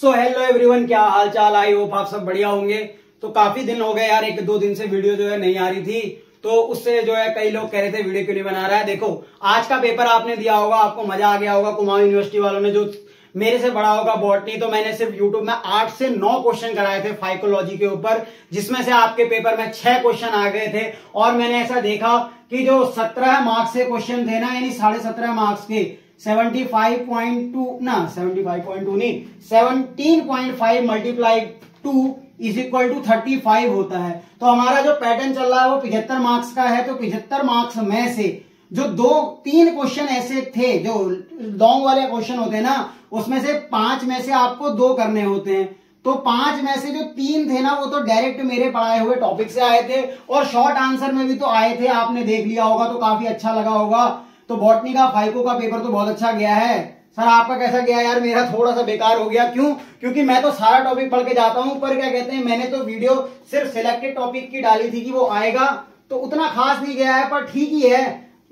So hello everyone क्या हाल चाल I hope आप सब बढ़िया होंगे। तो काफ़ी दिन हो गए यार, एक दो दिन से वीडियो जो है नहीं आ रही थी। तो उससे जो है कई लोग कह रहे थे, वीडियो क्यों नहीं बना रहा है? देखो, आज का पेपर आपने दिया होगा, आपको मज़ा आ गया होगा। कुमाऊं यूनिवर्सिटी वालों ने जो मेरे से बड़ा होगा बॉटनी तो मैंने सिर्फ़ यूट्यूब में आठ से नौ क्वेश्चन कराए थे फाइकोलॉजी के ऊपर, जिसमें से आपके पेपर में छह क्वेश्चन आ गए थे। और मैंने ऐसा देखा कि जो सत्रह मार्क्स से क्वेश्चन थे ना, यानी साढ़े सत्रह मार्क्स के 75.2 ना 75.2 नहीं 17.5 multiply two is equal to thirty five होता है। तो हमारा जो पैटर्न चल रहा है वो पिछहत्तर मार्क्स का है तो पिछहत्तर मार्क्स में से जो दो, तीन क्वेश्चन ऐसे थे, जो लॉन्ग वाले क्वेश्चन होते हैं ना, उसमें से पाँच में से आपको दो करने होते हैं। तो पाँच में से जो तीन थे ना, वो तो डायरेक्ट मेरे पढ़ाए हुए टॉपिक से आए थे, और शॉर्ट आंसर में भी तो आए थे, आपने देख लिया होगा तो काफ़ी अच्छा लगा होगा। तो बॉटनी का फाइको का पेपर तो बहुत अच्छा गया है। सर आपका कैसा गया यार? मेरा थोड़ा सा बेकार हो गया। क्यों? क्योंकि मैं तो सारा टॉपिक पढ़ के जाता हूँ पर क्या कहते हैं मैंने तो वीडियो सिर्फ़ सिलेक्टेड टॉपिक की डाली थी कि वो आएगा। तो उतना खास नहीं गया है पर ठीक ही है।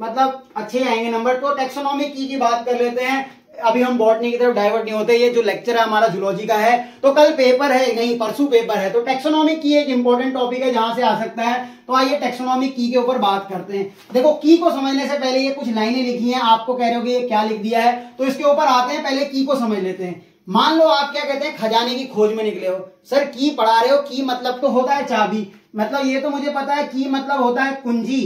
मतलब अच्छे आएँगे नंबर तो टेक्सोनॉमिक की, की बात कर लेते हैं। अभी हम बॉटनी की तरफ़ डाइवर्ट नहीं होते, ये जो लेक्चर है हमारा जूलॉजी का है तो कल पेपर है, नहीं, परसों पेपर है तो टेक्सोनॉमिक की एक इंपॉर्टेंट टॉपिक है जहाँ से आ सकता है तो आइए टेक्सोनॉमिक की के ऊपर बात करते हैं। देखो, की को समझने से पहले ये कुछ लाइनें लिखी हैं, आपको कह रहे हो कि ये क्या लिख दिया है तो इसके ऊपर आते हैं, पहले की को समझ लेते हैं। मान लो आप क्या कहते हैं, खजाने की खोज में निकले हो। सर, की पढ़ा रहे हो? की मतलब तो होता है चाबी। मतलब ये तो मुझे पता है, की मतलब होता है कुंजी।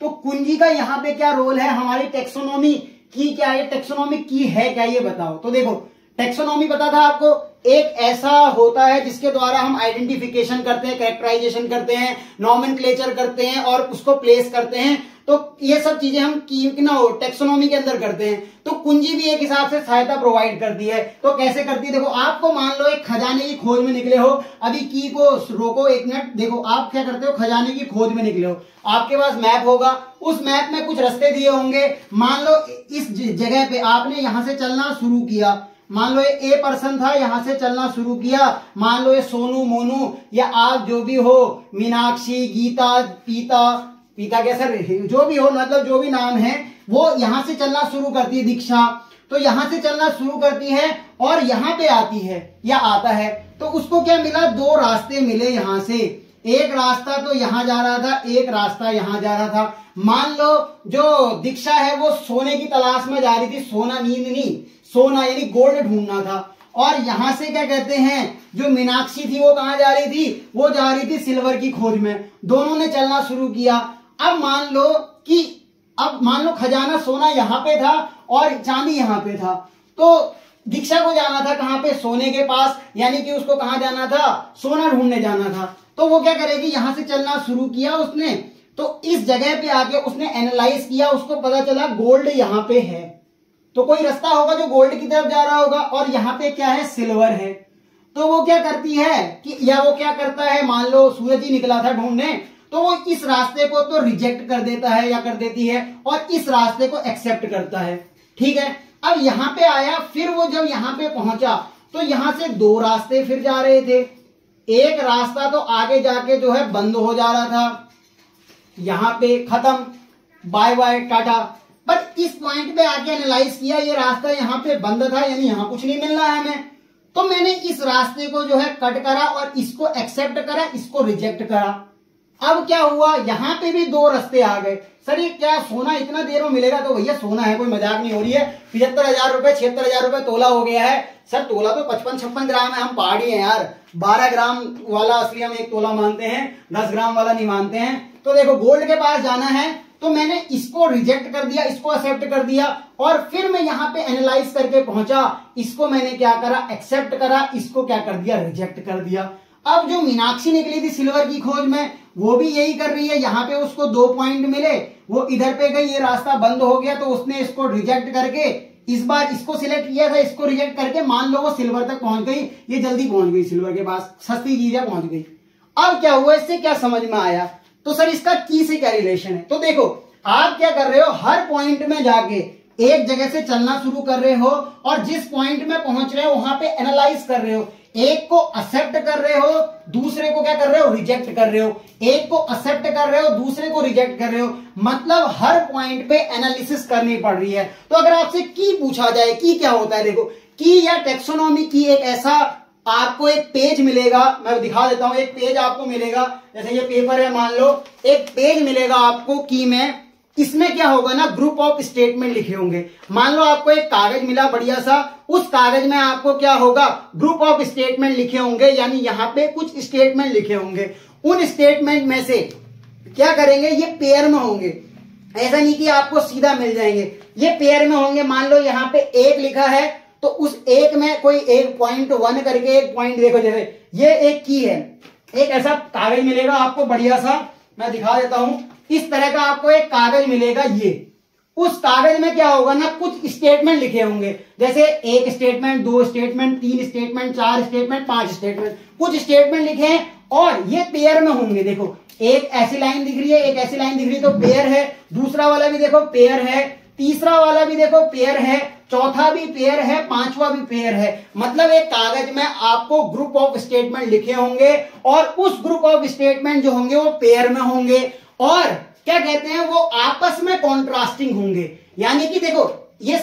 तो कुंजी का यहाँ पे क्या रोल है? हमारी टेक्सोनॉमी की क्या है टेक्सोनॉमी की है क्या? ये बताओ। तो देखो टेक्सोनॉमी पता था आपको? एक ऐसा होता है जिसके द्वारा हम आइडेंटिफिकेशन करते हैं कैरेक्टराइजेशन करते हैं नॉमन करते हैं और उसको प्लेस करते हैं। तो ये सब चीज़ें हम ना टेक्सोनॉमी के अंदर करते हैं। तो कुंजी भी एक हिसाब से सहायता प्रोवाइड करती है। तो कैसे करती है? देखो, आपको मान लो एक खजाने की खोज में निकले हो। अभी की को रोको एक मिनट देखो, आप क्या करते हो? खजाने की खोज में निकले हो। आपके पास मैप होगा। उस मैप में कुछ रास्ते दिए होंगे। मान लो इस जगह पे आपने यहाँ से चलना शुरू किया। मान लो ये ए पर्सन था, यहाँ से चलना शुरू किया। मान लो ये सोनू, मोनू, या आप जो भी हो, मीनाक्षी, गीता, पीता पीता क्या सर? जो भी हो मतलब जो भी नाम है, वो यहाँ से चलना शुरू करती है, दीक्षा। तो यहाँ से चलना शुरू करती है और यहाँ पे आती है, या आता है। तो उसको क्या मिला? दो रास्ते मिले यहाँ से। एक रास्ता तो यहाँ जा रहा था, एक रास्ता यहाँ जा रहा था। मान लो जो दीक्षा है, वो सोने की तलाश में जा रही थी, सोना, नींद नहीं। सोना यानी गोल्ड ढूंढना था। और यहाँ से क्या कहते हैं, जो मीनाक्षी थी, वो कहाँ जा रही थी? वो जा रही थी सिल्वर की खोज में। दोनों ने चलना शुरू किया। अब मान लो कि, अब मान लो खजाना सोना यहाँ पे था और चांदी यहाँ पे था। तो दीक्षा को जाना था कहाँ पे? सोने के पास, यानी कि उसको कहाँ जाना था? सोना ढूँढने जाना था। तो वो क्या करेगी? यहाँ से चलना शुरू किया उसने। तो इस जगह पे आके उसने एनालाइज किया, उसको पता चला गोल्ड यहाँ पे है। तो कोई रास्ता होगा जो गोल्ड की तरफ़ जा रहा होगा, और यहाँ पे क्या है? सिल्वर है। तो वो क्या करती है कि, या वो क्या करता है? मान लो सूरज ही निकला था ढूँढने तो वो इस रास्ते को तो रिजेक्ट कर देता है या कर देती है, और इस रास्ते को एक्सेप्ट करता है। ठीक है? अब यहाँ पे आया, फिर वो जब यहाँ पे पहुँचा तो यहाँ से दो रास्ते फिर जा रहे थे। एक रास्ता तो आगे जाके जो है बंद हो जा रहा था। यहाँ पे खत्म। Bye bye, Tata. बट इस पॉइंट पे आके एनालाइज किया, ये रास्ता यहाँ पे बंद था, यानी यहाँ कुछ नहीं मिल रहा है हमें। तो मैंने इस रास्ते को जो है कट करा और इसको एक्सेप्ट करा, इसको रिजेक्ट करा। अब क्या हुआ? यहाँ पे भी दो रास्ते आ गए। सर, ये क्या सोना इतना देर में मिलेगा? तो भैया, सोना है, कोई मज़ाक नहीं हो रही है। पिछहत्तर हज़ार रुपए, छिहत्तर हज़ार रुपए तोला हो गया है। सर, तोला तो पचपन छप्पन ग्राम है, हम पहाड़ी हैं यार। बारह ग्राम वाला असली हम एक तोला मानते हैं, दस ग्राम वाला नहीं मानते हैं। तो देखो गोल्ड के पास जाना है। तो मैंने इसको रिजेक्ट कर दिया, इसको एक्सेप्ट कर दिया और फिर मैं यहाँ पे एनालाइज करके पहुँचा, इसको मैंने क्या करा? एक्सेप्ट करा, इसको क्या कर दिया? रिजेक्ट कर दिया। अब जो मीनाक्षी निकली थी सिल्वर की खोज में, वो भी यही कर रही है। यहाँ पे उसको दो पॉइंट मिले, वो इधर पे गई, ये रास्ता बंद हो गया तो उसने इसको रिजेक्ट करके, इस बार इसको सिलेक्ट किया था, इसको रिजेक्ट करके मान लो वो सिल्वर तक पहुँच गई, ये जल्दी पहुँच गई, सिल्वर के पास, सस्ती चीज़ पहुँच गई। अब क्या हुआ, इससे क्या समझ में आया? तो सर इसका की से क्या रिलेशन है? तो देखो, आप क्या कर रहे हो? हर पॉइंट में जाके एक जगह से चलना शुरू कर रहे हो और जिस पॉइंट में पहुँच रहे हो, वहाँ पे एनालाइज कर रहे हो। एक को एक्सेप्ट कर रहे हो, दूसरे को क्या कर रहे हो? रिजेक्ट कर रहे हो। एक को एक्सेप्ट कर रहे हो, दूसरे को रिजेक्ट कर रहे हो। मतलब हर पॉइंट पे एनालिसिस करनी पड़ रही है। तो अगर आपसे की पूछा जाए, की क्या होता है? देखो, की या टेक्सोनॉमी की एक ऐसा आपको एक पेज मिलेगा, मैं दिखा देता हूँ, एक पेज आपको मिलेगा, जैसे ये पेपर है, मान लो, एक पेज मिलेगा आपको कि मैं, इसमें क्या होगा ना ग्रुप ऑफ़ स्टेटमेंट लिखे होंगे। मान लो आपको एक कागज़ मिला बढ़िया सा, उस कागज़ में आपको क्या होगा ग्रुप ऑफ़ स्टेटमेंट लिखे होंगे, यानी यहाँ पे कुछ स्टेटमेंट लिखे होंगे। उन स्टेटमेंट में से क्या करेंगे, ये पेयर में होंगे। ऐसा नहीं कि आपको सीधा मिल जाएँगे। ये पेयर में होंगे, मान लो यहाँ पे एक लिखा है तो उस एक में कोई एक पॉइंट वन करके एक पॉइंट देखो, जैसे ये एक की है। एक ऐसा कागज़ मिलेगा आपको, बढ़िया सा, मैं दिखा देता हूँ। इस तरह का आपको एक कागज़ मिलेगा ये। उस कागज़ में क्या होगा ना, कुछ स्टेटमेंट लिखे होंगे। जैसे एक स्टेटमेंट दो स्टेटमेंट तीन स्टेटमेंट चार स्टेटमेंट पाँच स्टेटमेंट कुछ स्टेटमेंट लिखे हैं और ये पेयर में होंगे। देखो, एक ऐसी लाइन दिख रही है, एक ऐसी लाइन दिख रही है तो पेयर है। दूसरा वाला भी देखो पेयर है। तीसरा वाला भी देखो पेयर है। चौथा भी पेयर है, पांचवा भी पेयर है। मतलब एक कागज़ में आपको ग्रुप ऑफ़ स्टेटमेंट लिखे होंगे और उस ग्रुप ऑफ़ स्टेटमेंट जो होंगे वो पेयर में होंगे। और क्या कहते हैं, वो आपस में कॉन्ट्रास्टिंग होंगे। यानी कि देखो, ये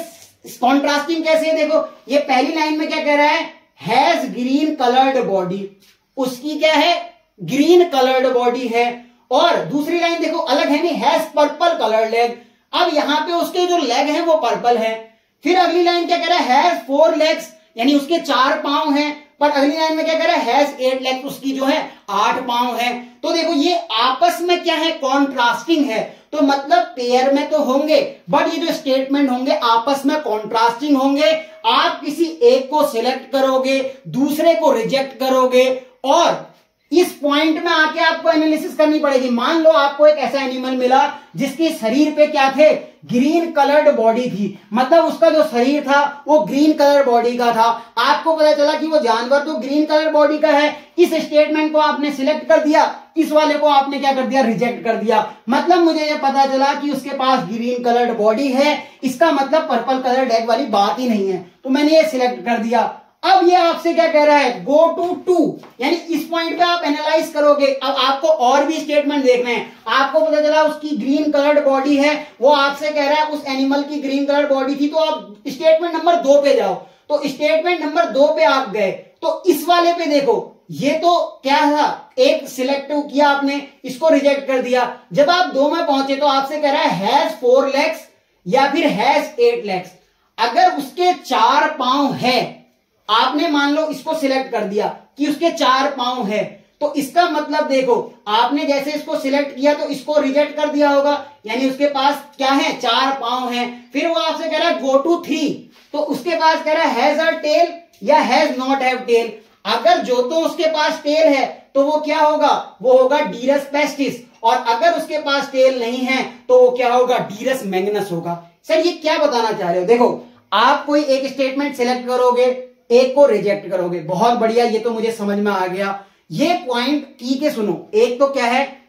कॉन्ट्रास्टिंग कैसे है देखो, ये पहली लाइन में क्या कह रहा है हैज़ ग्रीन कलर्ड बॉडी उसकी क्या है ग्रीन कलर्ड बॉडी है। और दूसरी लाइन देखो, अलग है नहीं हैज़ पर्पल कलर्ड लेग अब यहाँ पे उसके जो लेग है, वो पर्पल है। फिर अगली लाइन क्या कह रहा है? फोर लेग्स यानी उसके चार पाँव हैं। पर अगली लाइन में क्या कह रहा है? एट लेग्स उसकी जो है, आठ पाँव है। तो देखो, ये आपस में क्या है? कॉन्ट्रास्टिंग है। तो मतलब पेयर में तो होंगे बट ये जो स्टेटमेंट होंगे, आपस में कॉन्ट्रास्टिंग होंगे। आप किसी एक को सिलेक्ट करोगे, दूसरे को रिजेक्ट करोगे, और इस पॉइंट में आके आपको एनालिसिस करनी पड़ेगी। मान लो आपको एक ऐसा एनिमल मिला जिसके शरीर पे क्या थे? ग्रीन कलर्ड बॉडी थी। मतलब उसका जो शरीर था, वो ग्रीन कलर बॉडी का था। आपको पता चला कि वो जानवर तो ग्रीन कलर बॉडी का है। इस स्टेटमेंट को आपने सिलेक्ट कर दिया। इस वाले को आपने क्या कर दिया? रिजेक्ट कर दिया। मतलब मुझे ये पता चला कि उसके पास ग्रीन कलर्ड बॉडी है। इसका मतलब पर्पल कलर डेग वाली बात ही नहीं है। तो मैंने ये सिलेक्ट कर दिया। अब ये आपसे क्या कह रहा है? गो टू टू यानी इस पॉइंट पे आप एनालाइज करोगे। अब आपको और भी स्टेटमेंट देखने हैं। आपको पता चला उसकी ग्रीन कलर्ड बॉडी है। वो आपसे कह रहा है उस एनिमल की ग्रीन कलर्ड बॉडी थी। तो आप स्टेटमेंट नंबर दो पे जाओ। तो स्टेटमेंट नंबर दो पे आप गए। तो इस वाले पे देखो। ये तो क्या था? एक सिलेक्ट किया आपने। इसको रिजेक्ट कर दिया। जब आप दो में पहुँचे तो आपसे कह रहा हैज़ फोर लेग्स या फिर हैज़ एट लेग्स अगर उसके चार पाँव है आपने मान लो इसको सिलेक्ट कर दिया कि उसके चार पाँव है तो इसका मतलब देखो, आपने जैसे इसको सिलेक्ट किया तो इसको रिजेक्ट कर दिया होगा, यानी उसके पास क्या है? चार पाँव है। फिर वो आपसे कह रहा है गो टू थ्री तो उसके पास कह रहा है हैज़ अ टेल या हैज़ नॉट हैव टेल अगर जो तो उसके पास टेल है तो वो क्या होगा? वो होगा डीरस पेस्टिस और अगर उसके पास टेल नहीं है तो वो क्या होगा? डीरस मैग्नस होगा। सर, ये क्या बताना चाह रहे हो? देखो, आप कोई एक स्टेटमेंट सिलेक्ट करोगे एक को रिजेक्ट करोगे। बहुत बढ़िया, ये तो मुझे समझ में आ गया। ये पॉइंट की के सुनो। एक तो क्या है?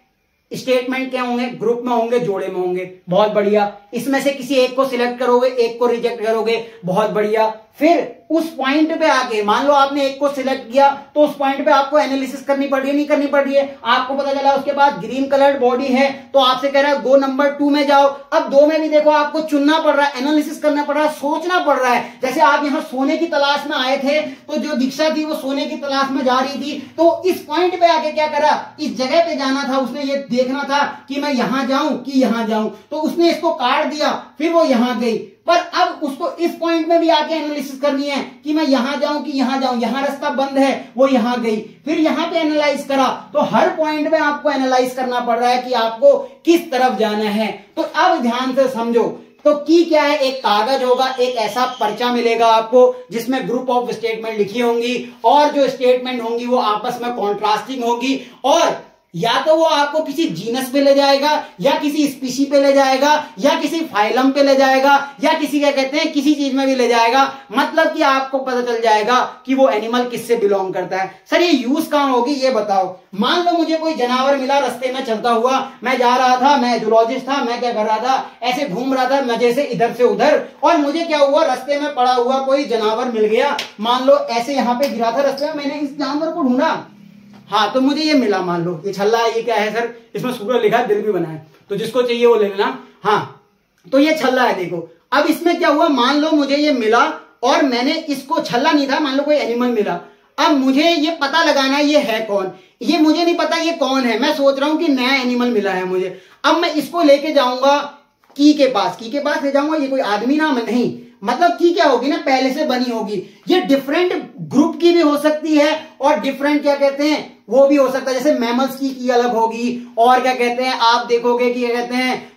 स्टेटमेंट क्या होंगे? ग्रुप में होंगे, जोड़े में होंगे। बहुत बढ़िया। इसमें से किसी एक को सिलेक्ट करोगे, एक को रिजेक्ट करोगे। बहुत बढ़िया। फिर उस पॉइंट पे आके मान लो आपने एक को सिलेक्ट किया तो उस पॉइंट पे आपको एनालिसिस करनी पड़ रही है, नहीं करनी पड़ रही है? आपको पता चला उसके बाद ग्रीन कलर्ड बॉडी है तो आपसे कह रहा है, गो नंबर टू में जाओ। अब दो में भी देखो, आपको चुनना पड़ रहा है एनालिसिस करना पड़ रहा है, सोचना पड़ रहा है। जैसे आप यहाँ सोने की तलाश में आए थे तो जो दीक्षा थी, वो सोने की तलाश में जा रही थी। तो इस पॉइंट पे आके क्या करा? इस जगह पे जाना था, उसने ये देखना था कि मैं यहाँ जाऊँ कि यहाँ जाऊँ। तो उसने इसको काट दिया, फिर वो यहाँ गई। पर अब उसको इस पॉइंट में भी आके एनालिसिस करनी है कि मैं यहाँ जाऊँ कि यहाँ जाऊँ। यहाँ रास्ता बंद है, वो यहाँ गई। फिर यहाँ पे एनालाइज करा तो हर पॉइंट में आपको एनालाइज करना पड़ रहा है कि आपको किस तरफ़ जाना है। तो अब ध्यान से समझो तो की क्या है? एक कागज़ होगा, एक ऐसा पर्चा मिलेगा आपको, जिसमें ग्रुप ऑफ़ स्टेटमेंट लिखी होंगी, और जो स्टेटमेंट होंगी वो आपस में कॉन्ट्रास्टिंग होगी, और या तो वो आपको किसी जीनस पे ले जाएगा, या किसी स्पीसी पे ले जाएगा, या किसी फाइलम पे ले जाएगा, या किसी क्या कहते हैं, किसी चीज़ में भी ले जाएगा। मतलब कि आपको पता चल जाएगा कि वो एनिमल किससे बिलोंग करता है। सर, ये यूज़ कहाँ होगी, ये बताओ। मान लो मुझे कोई जानवर मिला, रस्ते में चलता हुआ, मैं जा रहा था, मैं जूलॉजिस्ट था, मैं क्या कर रहा था, ऐसे घूम रहा था मज़े से इधर से उधर, और मुझे क्या हुआ, रस्ते में पड़ा हुआ कोई जानवर मिल गया। मान लो ऐसे यहाँ पे गिरा था, रस्ते में मैंने इस जानवर को ढूंढा। हाँ तो मुझे ये मिला, मान लो। ये छल्ला ये क्या है, सर? इसमें शुगर लिखा है दिल भी बना है तो जिसको चाहिए वो ले लेना। हाँ तो ये छल्ला है, देखो। अब इसमें क्या हुआ? मान लो मुझे ये मिला, और मैंने इसको, छल्ला नहीं था, मान लो कोई एनिमल मिला। अब मुझे ये पता लगाना ये है कौन? ये मुझे नहीं पता ये कौन है। मैं सोच रहा हूँ कि नया एनिमल मिला है मुझे। अब मैं इसको लेके जाऊँगा की के पास। की के पास ले जाऊँगा, ये कोई आदमी है? नहीं। मतलब की क्या होगी ना? पहले से बनी होगी। ये डिफरेंट ग्रुप की भी हो सकती है, और डिफरेंट क्या कहते हैं? वो भी हो सकता है, जैसे मैमल्स की की अलग होगी, और क्या कहते हैं, आप देखोगे कि कहते हैं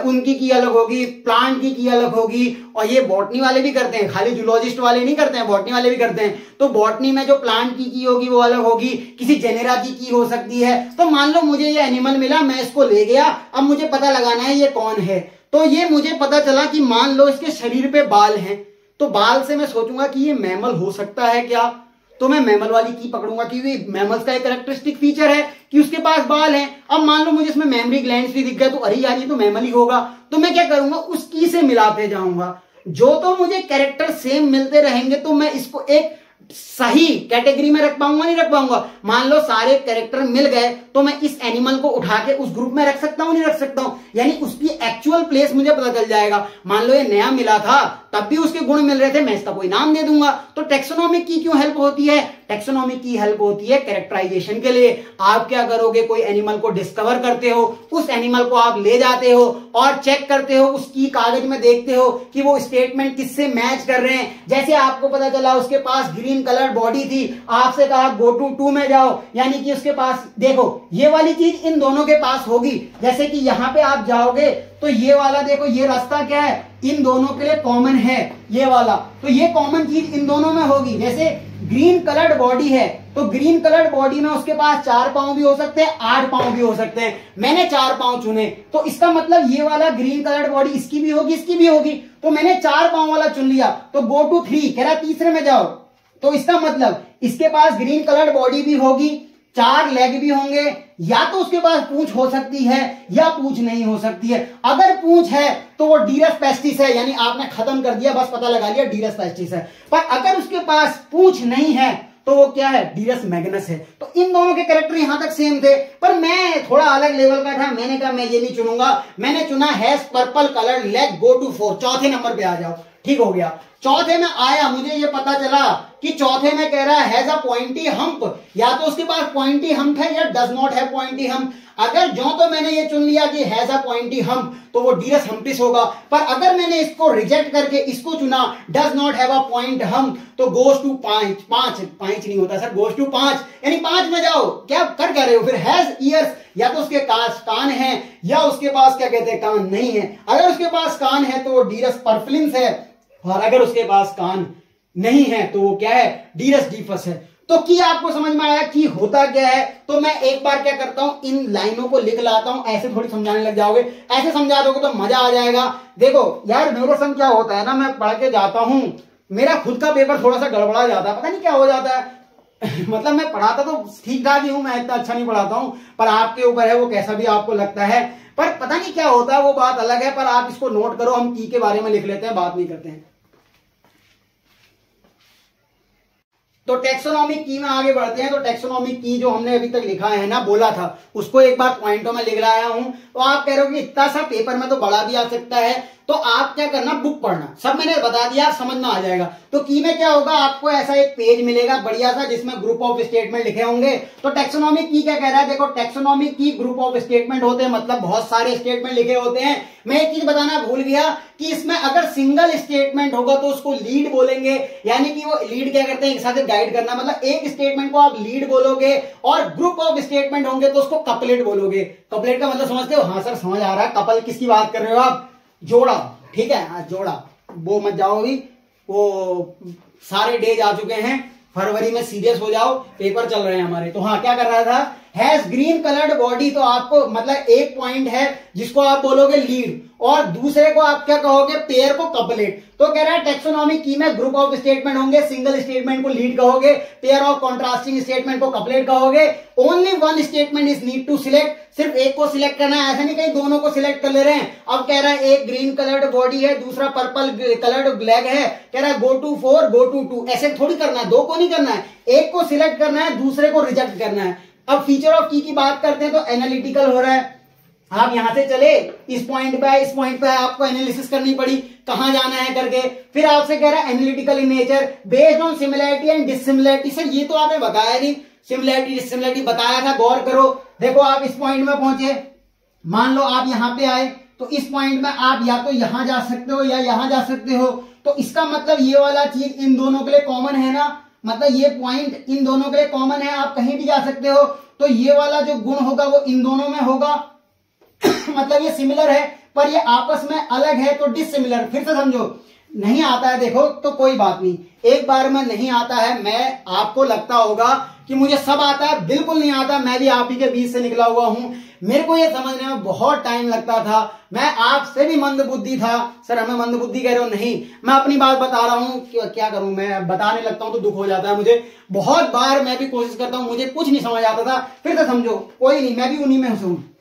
उनकी की अलग होगी प्लांट की की अलग होगी, और ये बॉटनी वाले भी करते हैं, खाली जूलॉजिस्ट वाले नहीं करते हैं बॉटनी वाले भी करते हैं। तो बॉटनी में जो प्लांट की की होगी, वो अलग होगी, किसी जेनेरा की की हो सकती है। तो मान लो मुझे ये एनिमल मिला, मैं इसको ले गया, अब मुझे पता लगाना है ये कौन है। तो ये मुझे पता चला कि मान लो इसके शरीर पे बाल हैं तो बाल से मैं सोचूँगा कि ये मैमल हो सकता है क्या? तो मैं मैमल वाली की पकड़ूँगा क्योंकि मैमल्स का एक करेक्टरिस्टिक फीचर है कि उसके पास बाल हैं। अब मान लो मुझे इसमें मेमरी ग्लैंड भी दिख गया तो अरे यार ये तो मैमल ही होगा। तो मैं क्या करूँगा? उस की से मिलाते जाऊँगा। जो तो मुझे कैरेक्टर सेम मिलते रहेंगे तो मैं इसको एक सही कैटेगरी में रख पाऊँगा, नहीं रख पाऊँगा। मान लो सारे कैरेक्टर मिल गए तो मैं इस एनिमल को उठा के उस ग्रुप में रख सकता हूँ, नहीं रख सकता हूँ? यानी उसकी एक्चुअल प्लेस मुझे पता चल जाएगा। मान लो ये नया मिला था, तब भी उसके गुण मिल रहे थे, मैं इसका कोई नाम दे दूँगा। तो टेक्सोनॉमिक की क्यों हेल्प होती है? टेक्सोनॉमिक की हेल्प होती है कैरेक्टराइजेशन के लिए। आप क्या करोगे? कोई एनिमल को डिस्कवर करते हो, उस एनिमल को आप ले जाते हो और चेक करते हो, उसकी कागज़ में देखते हो कि वो स्टेटमेंट किससे मैच कर रहे हैं। जैसे आपको पता चला, उसके पास ग्रीन कलर बॉडी थी, आपसे कहा गो टू टू में जाओ। यानी कि उसके पास, देखो, ये वाली चीज़ इन दोनों के पास होगी। जैसे कि यहाँ पे आप जाओगे तो ये वाला देखो, ये रास्ता क्या है? इन दोनों के लिए कॉमन है, ये वाला। तो ये कॉमन चीज़ इन दोनों में होगी। जैसे ग्रीन कलर्ड बॉडी है तो ग्रीन कलर्ड बॉडी में उसके पास चार पाँव भी हो सकते हैं, आठ पाँव भी हो सकते हैं। मैंने चार पाँव चुने तो इसका मतलब ये वाला ग्रीन कलर्ड बॉडी इसकी भी होगी, इसकी भी होगी। तो मैंने चार पाँव वाला चुन लिया तो गो टू थ्री कह रहा तीसरे में जाओ। तो इसका मतलब इसके पास ग्रीन कलर्ड बॉडी भी होगी चार लेग भी होंगे, या तो उसके पास पूछ हो सकती है, या पूछ नहीं हो सकती है। अगर पूछ है तो वो डीरस पेस्टिस है, यानी आपने खत्म कर दिया, बस पता लगा लिया डीरस पेस्टिस है। पर अगर उसके पास पूछ नहीं है तो वो क्या है? डीरस मैग्नस है। तो इन दोनों के करेक्टर यहाँ तक सेम थे। पर मैं थोड़ा अलग लेवल का था, मैंने कहा, मैं ये नहीं चुनूँगा। मैंने चुना has purple colour leg go to four. चौथे नंबर पे आ जाओ। ठीक हो गया। चौथे में आया, मुझे ये पता चला कि चौथे में कह रहा है हैज़ अ पॉइंटी हम्प या तो उसके पास पॉइंटी हम्प है या डज नॉट है पॉइंटी हम्प अगर जो तो मैंने ये चुन लिया कि हैज़ अ पॉइंटी हम्प तो वो डीरस हम्पिस होगा। पर अगर मैंने इसको रिजेक्ट करके इसको चुना does not have a point hump तो गोस टू पाँच पाँच पाँच नहीं होता सर गोस टू पाँच। यानी पाँच में जाओ, क्या कर क्या रहे हो? फिर हैज़ ईयर्स या तो उसके पास कान है, या उसके पास क्या कहते हैं, कान नहीं है। अगर उसके पास कान है तो डीरस परफ्लिंस है। और अगर उसके पास कान नहीं है तो वो क्या है? डीरस डीफस है। तो की आपको समझ में आया कि होता क्या है? तो मैं एक बार क्या करता हूँ, इन लाइनों को लिख लाता हूँ, ऐसे थोड़ी समझाने लग जाओगे। ऐसे समझा दोगे तो मज़ा आ जाएगा। देखो, यार मेरे संग क्या होता है ना, मैं पढ़ के जाता हूँ, मेरा खुद का पेपर थोड़ा सा गड़बड़ा जाता है, पता नहीं क्या हो जाता है। मतलब मैं पढ़ाता तो ठीक ठाक ही हूँ, मैं इतना अच्छा नहीं पढ़ाता हूँ, पर आपके ऊपर है, वो कैसा भी आपको लगता है। पर पता नहीं क्या होता है, वो बात अलग है, पर आप इसको नोट करो, हम की के बारे में लिख लेते हैं, बात नहीं करते हैं। तो टेक्सोनॉमिक की में आगे बढ़ते हैं तो टेक्सोनॉमिक की जो हमने अभी तक लिखा है ना, बोला था, उसको एक बार पॉइंटों में लिख रहा हूँ। तो आप कह रहे हो कि इतना सा पेपर में तो बढ़ा भी आ सकता है तो आप क्या करना बुक पढ़ना। सब मैंने बता दिया समझ में आ जाएगा। तो की में क्या होगा, आपको ऐसा एक पेज मिलेगा बढ़िया सा, जिसमें ग्रुप ऑफ़ स्टेटमेंट लिखे होंगे। तो टेक्सोनॉमिक की क्या कह रहा है? देखो टेक्सोनॉमिक की ग्रुप ऑफ़ स्टेटमेंट होते हैं मतलब बहुत सारे स्टेटमेंट लिखे होते हैं। मैं एक चीज़ बताना भूल गया कि इसमें अगर सिंगल स्टेटमेंट होगा तो उसको लीड बोलेंगे। यानी कि वो लीड क्या करते हैं? एक साथ गाइड करना। मतलब एक स्टेटमेंट को आप लीड बोलोगे और ग्रुप ऑफ़ स्टेटमेंट होंगे तो उसको कपलेट बोलोगे। कपलेट का मतलब समझते हो? हाँ सर समझ आ रहा है। कपल किसकी बात कर रहे हो आप? जोड़ा, ठीक है? हाँ जोड़ा। वो मत जाओ अभी। वो सारे डेज़ आ चुके हैं। फरवरी में सीरियस हो जाओ। पेपर चल रहे हैं हमारे। तो हाँ क्या कर रहा था? हैज़ ग्रीन कलर्ड बॉडी तो आपको मतलब एक पॉइंट है जिसको आप बोलोगे लीड और दूसरे को आप क्या कहोगे? पेयर को कपलेट तो कह रहा है टेक्सोनॉमी की में ग्रुप ऑफ़ स्टेटमेंट होंगे सिंगल स्टेटमेंट को लीड कहोगे पेयर ऑफ़ कॉन्ट्रास्टिंग स्टेटमेंट को कपलेट कहोगे. Only one statement is need to select सिर्फ़ एक को सिलेक्ट करना है, ऐसा नहीं कहीं दोनों को सिलेक्ट कर ले रहे हैं. अब कह रहा है एक ग्रीन कलर्ड बॉडी है, दूसरा पर्पल कलर्ड ब्लैक है. कह रहा है go to four go to two ऐसे थोड़ी करना है, दो को नहीं करना है. एक को सिलेक्ट करना है, दूसरे को रिजेक्ट करना है. अब फीचर ऑफ़ की की बात करते हैं तो एनालिटिकल हो रहा है। आप यहाँ से चले, इस पॉइंट पे इस पॉइंट पे आपको एनालिसिस करनी पड़ी, कहाँ जाना है करके। फिर आपसे कह रहा है analytical in nature based on similarity and dissimilarity sir, ये तो आपने बताया नहीं। सिमिलैरिटी डिसिमिलैरिटी बताया था, गौर करो। देखो, आप इस पॉइंट में पहुँचे। मान लो आप यहाँ पे आए तो इस पॉइंट में आप या तो यहाँ जा सकते हो या यहाँ जा सकते हो। तो इसका मतलब ये वाला चीज़ इन दोनों के लिए कॉमन है ना? मतलब ये पॉइंट इन दोनों के लिए कॉमन है, आप कहीं भी जा सकते हो तो ये वाला जो गुण होगा वो इन दोनों में होगा। मतलब ये सिमिलर है, पर ये आपस में अलग है तो डिसिमिलर फिर से समझो। नहीं आता है, देखो तो कोई बात नहीं। एक बार में नहीं आता है, मैं, आपको लगता होगा कि मुझे सब आता है, बिल्कुल नहीं आता, मैं भी आप ही के बीच से निकला हुआ हूँ। मेरे को ये समझने में बहुत टाइम लगता था। मैं आपसे भी मंद बुद्धि था। सर हमें मंद बुद्धि कह रहे हो? नहीं। मैं अपनी बात बता रहा हूँ, क्या करूँ? मैं बताने लगता हूँ तो दुख हो जाता है मुझे। बहुत बार मैं भी कोशिश करता हूँ, मुझे कुछ नहीं समझ आता था। फिर तो समझो, कोई नहीं, मैं भी उन्हीं में हूँ।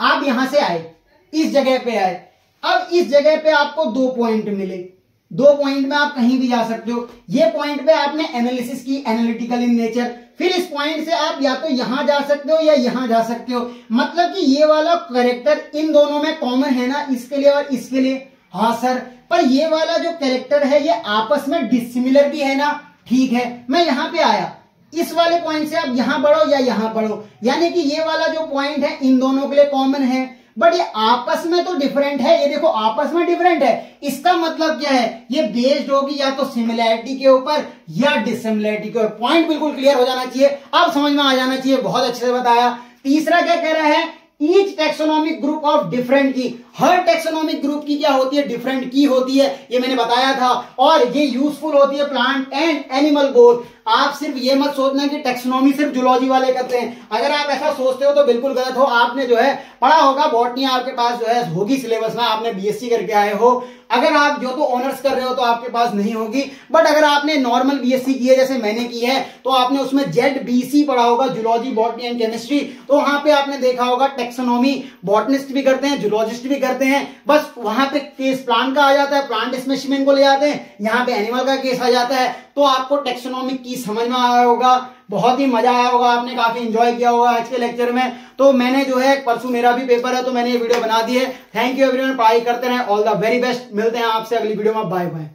आप यहाँ से आए, इस जगह पे आए। अब इस जगह पे आपको दो पॉइंट मिले। दो पॉइंट में आप कहीं भी जा सकते हो। ये पॉइंट पे आपने एनालिसिस की एनालिटिकल इन नेचर फिर इस पॉइंट से आप या तो यहाँ जा सकते हो या यहाँ जा सकते हो। मतलब कि ये वाला करेक्टर इन दोनों में कॉमन है ना, इसके लिए और इसके लिए। हाँ सर पर ये वाला जो कैरेक्टर है, ये आपस में डिसिमिलर भी है ना। ठीक है, मैं यहाँ पे आया। इस वाले पॉइंट से आप यहाँ बढ़ो या यहाँ बढ़ो। यानी कि ये वाला जो पॉइंट है, इन दोनों के लिए कॉमन है। बट ये आपस में तो डिफरेंट है। ये देखो, आपस में डिफरेंट है। इसका मतलब क्या है? ये बेस्ड होगी या तो सिमिलैरिटी के ऊपर या डिसिमिलैरिटी के ऊपर। पॉइंट बिल्कुल क्लियर हो जाना चाहिए। अब समझ में आ जाना चाहिए। बहुत अच्छे से बताया। तीसरा क्या कह रहा है? Each taxonomic group of different की हर टेक्सोनॉमिक ग्रुप की क्या होती है? डिफरेंट की होती है। ये मैंने बताया था। और ये यूजफुल होती है प्लांट एंड एनिमल बोथ आप सिर्फ़ ये मत सोचना कि टेक्सोनॉमी सिर्फ़ जुलॉजी वाले करते हैं। अगर आप ऐसा सोचते हो तो बिल्कुल गलत हो। आपने जो है, पढ़ा होगा बॉटनी आपके पास जो है होगी सिलेबस में। आपने बीएससी करके आए हो। अगर आप जो तो ऑनर्स कर रहे हो तो आपके पास नहीं होगी बट अगर आपने नॉर्मल बीएससी की है जैसे मैंने की है तो आपने उसमें जेड बीसी पढ़ा होगा जुलॉजी बॉटनी एंड केमिस्ट्री तो वहाँ पे आपने देखा होगा टेक्सोनॉमी बॉटनिस्ट भी करते हैं जुलॉजिस्ट भी करते हैं, बस वहाँ पे केस प्लांट का आ जाता है प्लांट स्पेसिमेन को ले जाते हैं, यहाँ पे एनिमल का केस आ जाता है तो आपको टेक्सोनॉमिक की समझ में आया होगा। बहुत ही मज़ा आया होगा, आपने काफ़ी इंजॉय किया होगा आज के लेक्चर में। तो मैंने जो है, परसों मेरा भी पेपर है तो मैंने ये वीडियो बना दी है। थैंक यू एवरीवन पढ़ाई करते रहे। ऑल द वेरी बेस्ट मिलते हैं आपसे अगली वीडियो में। Bye bye